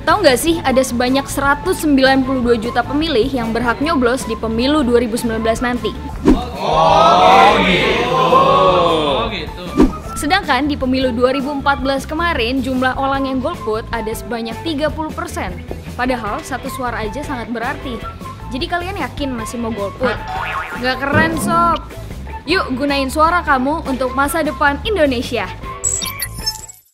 Tahu nggak sih ada sebanyak 192 juta pemilih yang berhak nyoblos di pemilu 2019 nanti. Oh gitu. oh gitu. Sedangkan di pemilu 2014 kemarin jumlah orang yang golput ada sebanyak 30%. Padahal satu suara aja sangat berarti. Jadi kalian yakin masih mau golput? Gak keren sob. Yuk gunain suara kamu untuk masa depan Indonesia.